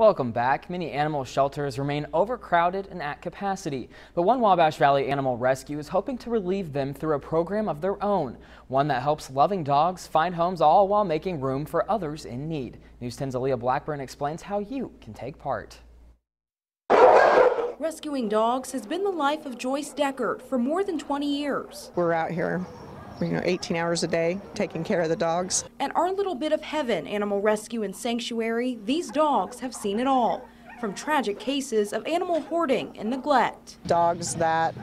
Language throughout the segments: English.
Welcome back. Many animal shelters remain overcrowded and at capacity, but one Wabash Valley Animal Rescue is hoping to relieve them through a program of their own, one that helps loving dogs find homes all while making room for others in need. News 10's Aaliyah Blackburn explains how you can take part. Rescuing dogs has been the life of Joyce Deckard for more than 20 years. We're out here you know, 18 hours a day taking care of the dogs. At our little bit of heaven animal rescue and sanctuary, these dogs have seen it all, from tragic cases of animal hoarding and neglect. Dogs that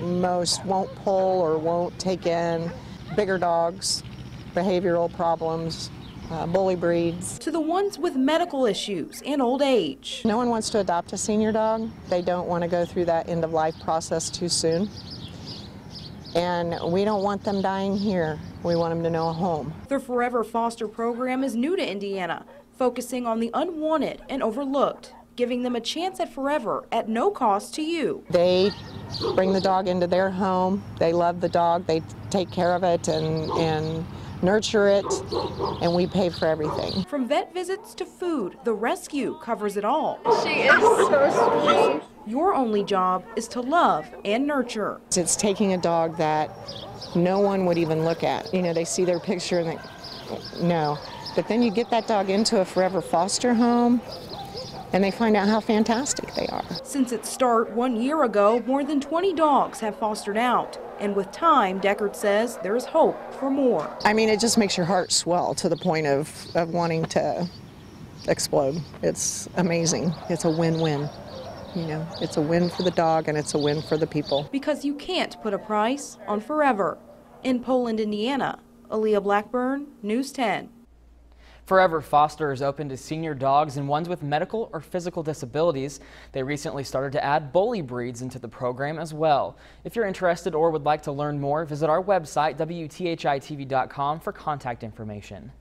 most won't pull or won't take in, bigger dogs, behavioral problems, uh, bully breeds. To the ones with medical issues and old age. No one wants to adopt a senior dog. They don't want to go through that end of life process too soon and we don't want them dying here. We want them to know a home. The Forever Foster program is new to Indiana, focusing on the unwanted and overlooked, giving them a chance at forever at no cost to you. They bring the dog into their home. They love the dog. They take care of it and, and nurture it, and we pay for everything. From vet visits to food, the rescue covers it all. She is so sweet. Your only job is to love and nurture. It's taking a dog that no one would even look at. You know, they see their picture and they, no. But then you get that dog into a forever foster home and they find out how fantastic they are. Since its start one year ago, more than 20 dogs have fostered out. And with time, Deckard says there's hope for more. I mean, it just makes your heart swell to the point of, of wanting to explode. It's amazing. It's a win-win. You know, it's a win for the dog and it's a win for the people. Because you can't put a price on forever. In Poland, Indiana, Aaliyah Blackburn, News 10. Forever Foster is open to senior dogs and ones with medical or physical disabilities. They recently started to add bully breeds into the program as well. If you're interested or would like to learn more, visit our website, WTHITV.com, for contact information.